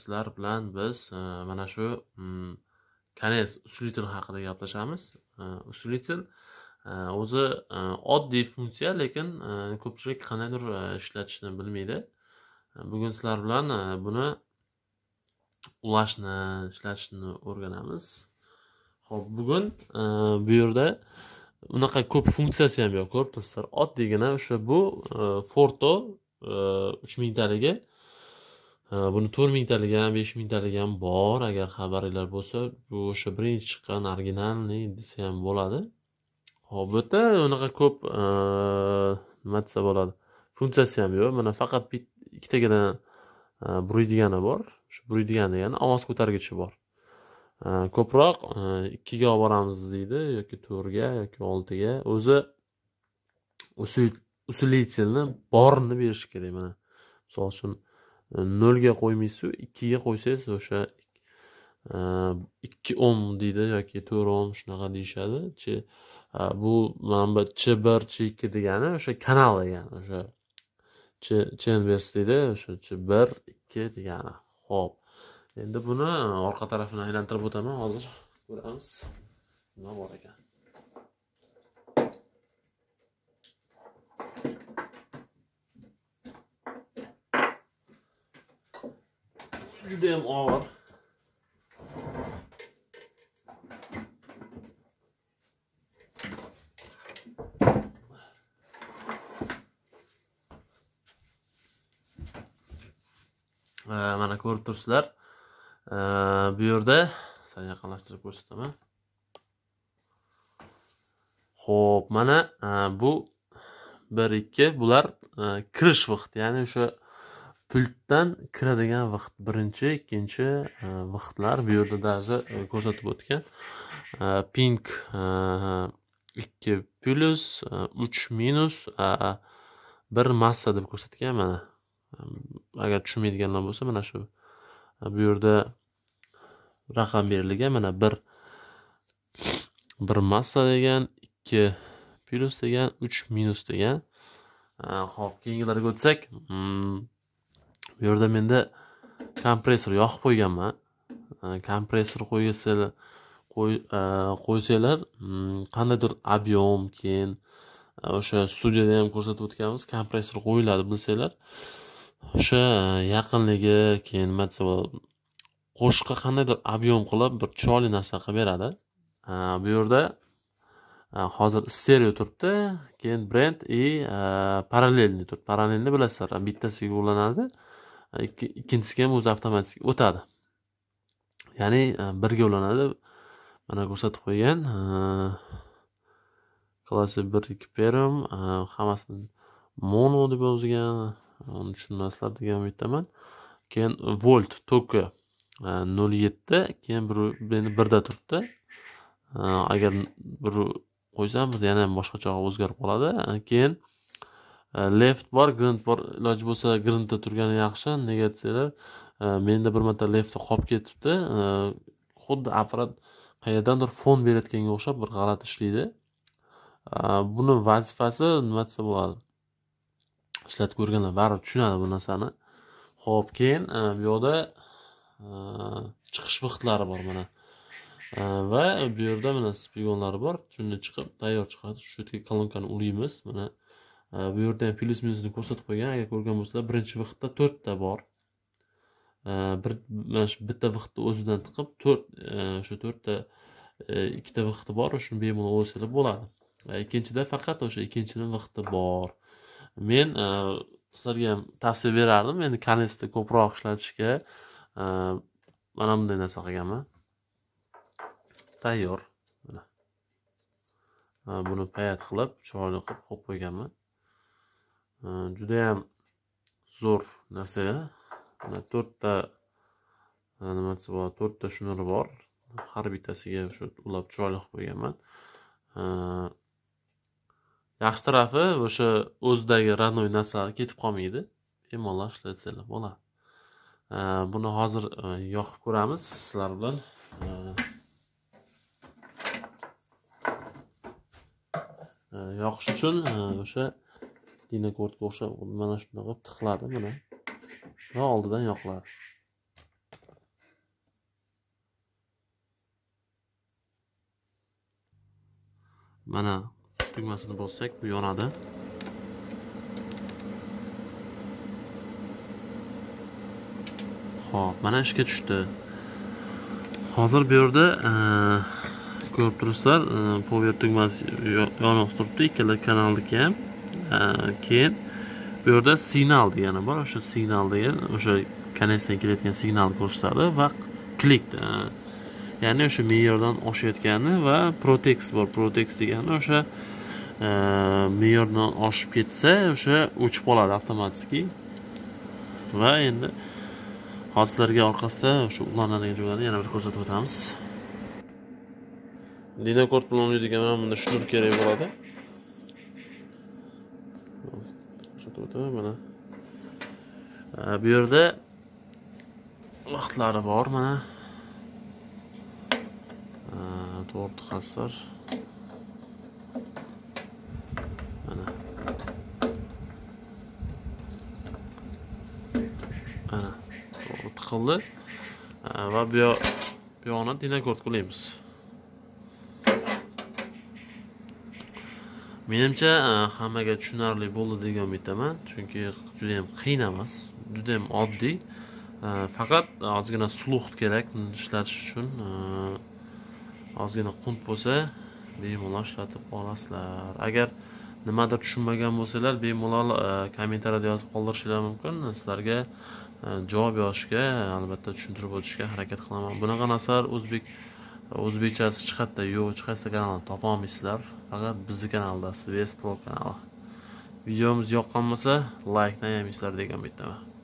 sizlar bilan biz e, mana shu mm, kanes konец haqida gaplashamiz. E, e, o'zi e, oddiy funksiya lekin e, ko'pchilik qandaydir e, ishlatishni bilmaydi. E, bugun sizlar bilan e, buni ulashni ishlatishni o'rganamiz. Ho'p bugun e, bu yerda unaqa ko'p funksiyasi ham yo'q ko'ribsizlar. Oddiygina o'sha bu e, forto e, uch mingtaligi buni to'rt mingtaligi ham besh mingtaligi ham bor agar xabaringlar bo'lsa bu o'sha birinchi chiqqan originalniy desa ham bo'ladi. Hop bu yerda unaqa ko'p nima desa bo'ladi funksiyasi ham yo'q mana faqat ikkitagina buriydigani bor shu buriydigani degani ovoz ko'targichi bor. Ko'proq ikkiga olib boramiz deydi yoki to'rtga yoki oltiga o'zi usul- усилительni borini berishi kerak mana. Misol uchun nolga qo'ymaysizu ikkiga qo'ysangiz o'sha e, ikki ohm deydi yoki to'rt ohm shunaqa deyishadi. E, bu mana bu ch bir ch ikki degani o'sha kanal degani o'sha ch chenvers deydi o'sha ch bir ikki degani. Ho'p endi buni orqa tarafini aylantirib o'taman. Hozir ko'ramiz. Nima bor ekan? Judayam og'ir mana ko'rib turibsizlar. Bu yerda sal yaqinlashtirib ko'rsataman. Ho'p mana e, bu bir ikki bular e, kirish vaqti. Ya'ni o'sha pultdan kiradigan vaqt birinchi ikkinchi e, vaqtlar bu yerda даже e, ko'rsatib o'tgan. E, pink e, ikki plyus e, uch minus e, bir massa deb ko'rsatgan mana. Agar tushunmaydiganlar bo'lsa mana shu bu yerda raqam berilgan mana bir bir massa degan ikki plyus degan uch minus degan. Ho'p keyingilarga o'tsak hmm, bu yerda menda kompressor yoqib qo'yganman. Kompressor qo'ysalar qo'y- e, qo'ysanglar mm, qandaydir объем keyin e, o'sha studiyada ham ko'rsatib o'tganmiz kompressor qo'yiladi bilsanglar. O'sha e, yaqinligi keyin nima desa bo'ladi qo'shiqqa qandaydir объем qilib bir chiroyli narsa qilib beradi. Bu yerda hozir stereo turibdi keyin brend и e, parallelniy turibdi. Parallelni bilasizlar bittasiga ulanadi ikkinchisiga ham o'zi avtomatik o'tadi. Ya'ni e, birga ulanadi. Mana ko'rsatib qo'ygan. E, Klassi bir ikki perm e, hammasini mono deb yozgan. Uni tushunmaslar degan umiddaman. Keyin volt toki nol yetti. Keyin bir birda turibdi. Agar bir qo'ysam yana ham boshqacha o'zgarib qoladi. Keyin E, left bor grind bor iloji bo'lsa grindda turgani yaxshi nega desanglar e, menda bir marta leftda qolib ketibdi. E, xuddi apparat qayerdandir fon berayotganga o'xshab bir g'alati ishlaydi. Buni vazifasi nima desa bo'ladi? Ishlatib ko'rganlar baribir tushunadi bu narsani. Ho'p keyin bu yoqda chiqish vaqtlari bor mana. Va bu yerda mana spigonlari bor. Shundan chiqib tayyor chiqadi. Shu yerga kolonkani ulaymiz mana Э, bu yerda ham plyus minusni ko'rsatib qo'ygan agar ko'rgan bo'lsanglar birinchi vaqtda to'rtta bor. Э, bir mana shu bitta vaqtni o'zidan tiqib to'rt э, o'sha to'rtta ikkita vaqti bor shuni bemalol olsanglar bo'ladi. Va ikkinchida faqat o'sha ikkinchini vaqti bor. Men sizlarga ham tavsiya berardim endi konetsda ko'proq ishlatishga. Mana bunday narsa qilganman tayyor. Mana. Buni payat qilib chiroyli qilib qo'yib qo'yganman. Judayam zo'r narsa mana to'rtta nima desa bo'ladi to'rtta shnuri bor har bittasiga shu ulab chiroyli qilib qo'yganman yaxshi tarafi o'sha o'zidagi родной narsalar ketib qolmaydi bemalol ishlatsanglar bo'ladi buni hozir yoqib ko'ramiz sizlar bilan yoqish uchun o'sha dinokordga o'xshab mana shunday tiqladi tiqiladi mana. Va oldidan yoqiladi. Mana tugmasini bossak bu yonadi. Ho'p mana ishga tushdi. Hozir bu yerda e, ko'rib turibsizlar e, pover tugmasi yonib turibdi ikkala kanalniki ham. Keyin bu yerda signal degani bor. O'sha signal degan o'sha konneksiyadan kelayotgan signalni ko'rsatadi va klik ya'ni o'sha me'yordan oshayotgani va protex bor. Protex degani o'sha me'yordan oshib ketsa o'sha o'chib qoladi avtomatik va endi hozir sizlarga orqasida o'sha ulanadigan joylarni yana bir ko'rsatib o'tamiz. Dinokord bilan o'ynaydigan mana bunda shnur kerak bo'ladi. Ko'rsatib o'taman mana bu yerda vaqtlari bor mana to'rt qasr mana mana to'g'ri tiqildi va bu bu yoqni dinokord qilamiz menimcha e, hammaga tushunarli bo'ldi degan umiddaman. Chunki judayam qiyin emas judayam oddiy. E, faqat ozgina sulux kerak ishlatish uchun. E, ozgina qunt bo'lsa bemalol ishlatib olasizlar. Agar nimadir tushunmagan bo'lsanglar bemalol kommentariyada yozib qoldirishinglar mumkin. Sizlarga javob yozishga albatta tushuntirib o'tishga harakat qilaman. Bunaqa narsalar o'zbek o'zbekchasi chiqadida yo'q hech qaysi kanalda topolmaysizlar. Faqat bizni kanalda svest pro kanali. Videomiz yoqqan bo'lsa laykni ayamaysizlar degan umiddaman.